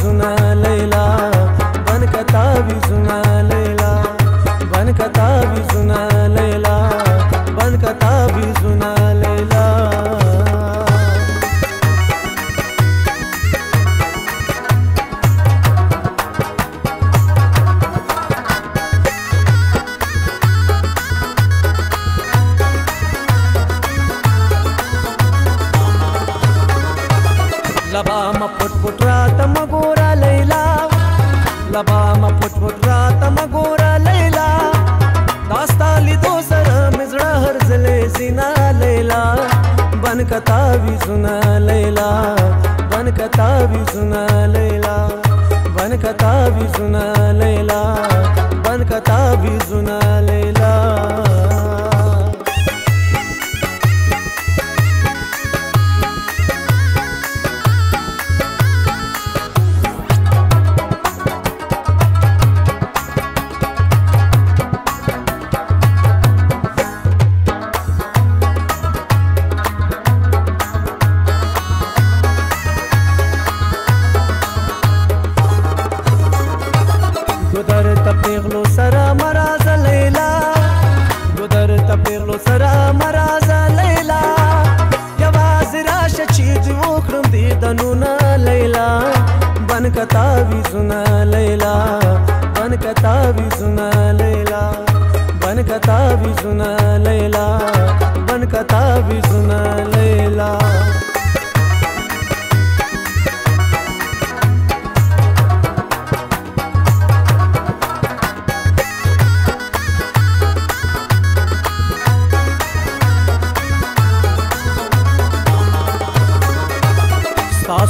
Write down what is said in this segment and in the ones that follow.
सुना लैला बनकता भी सुना लबामा फुटफुट रात मगोरा लैला। दास्ता लिदो सर मिजड़ा हर जले सिना लैला। बनकता भी सुना लैला बनकता भी सुना लैला बनकता भी सुना लैला बनकता भी गुदर तपेगलो सरा मराज लैला। गुदर तपेगलो सरा मराज लैला। यवाज राश चीज़ वोखरम दी दनुना लैला। बनकता भी सुना लैला। बनकता भी सुना लैला। बनकता भी सुना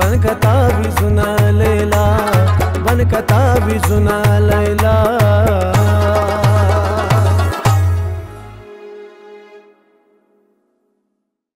बनकता भी सुना लैला बनकता भी सुना लैला।